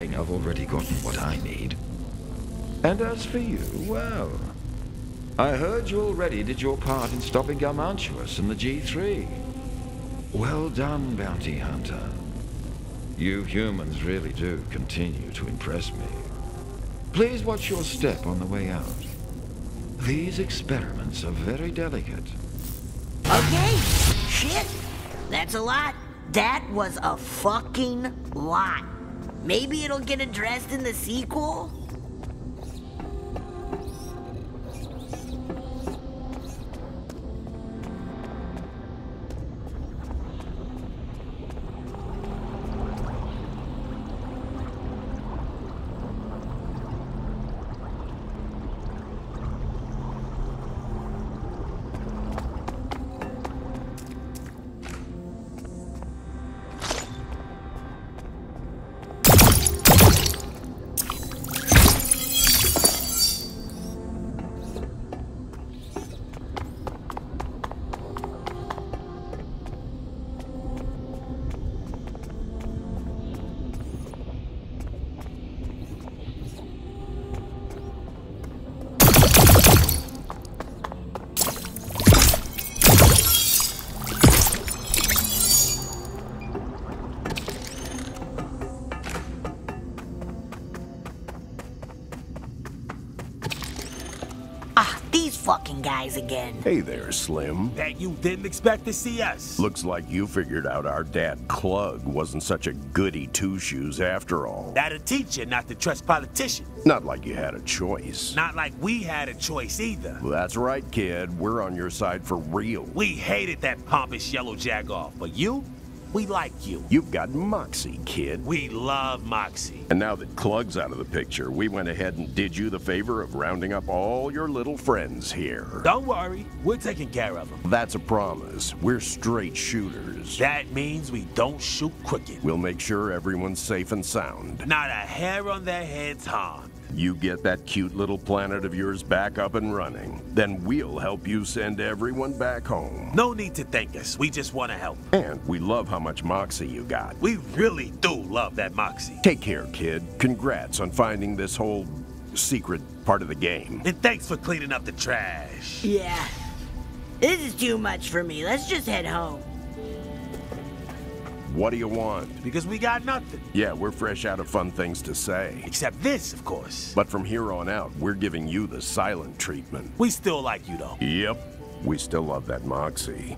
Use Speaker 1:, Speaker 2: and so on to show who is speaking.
Speaker 1: I've already gotten what I need. And as for you, well... I heard you already did your part in stopping Garmantuous and the G3. Well done, Bounty Hunter. You humans really do continue to impress me. Please watch your step on the way out. These experiments are very delicate.
Speaker 2: Okay, shit. That's a lot. That was a fucking lot. Maybe it'll get addressed in the sequel? These fucking guys again.
Speaker 3: Hey there, Slim.
Speaker 4: That you didn't expect to see us.
Speaker 3: Looks like you figured out our dad Clug wasn't such a goody two-shoes after all.
Speaker 4: That'll teach you not to trust politicians.
Speaker 3: Not like you had a choice.
Speaker 4: Not like we had a choice either.
Speaker 3: That's right, kid. We're on your side for real.
Speaker 4: We hated that pompous yellow jagoff, but you? We like you.
Speaker 3: You've got moxie, kid.
Speaker 4: We love Moxie.
Speaker 3: And now that Clug's out of the picture, we went ahead and did you the favor of rounding up all your little friends here.
Speaker 4: Don't worry, we're taking care of them.
Speaker 3: That's a promise. We're straight shooters.
Speaker 4: That means we don't shoot crooked.
Speaker 3: We'll make sure everyone's safe and sound.
Speaker 4: Not a hair on their heads harmed.
Speaker 3: You get that cute little planet of yours back up and running. Then we'll help you send everyone back home.
Speaker 4: No need to thank us, we just want to help.
Speaker 3: And we love how much moxie you got.
Speaker 4: We really do love that Moxie.
Speaker 3: Take care, kid. Congrats on finding this whole secret part of the game.
Speaker 4: And thanks for cleaning up the trash.
Speaker 2: Yeah. This is too much for me. Let's just head home.
Speaker 3: What do you want?
Speaker 4: Because we got nothing.
Speaker 3: Yeah, we're fresh out of fun things to say.
Speaker 4: Except this, of course.
Speaker 3: But from here on out, we're giving you the silent treatment.
Speaker 4: We still like you, though.
Speaker 3: Yep. We still love that moxie.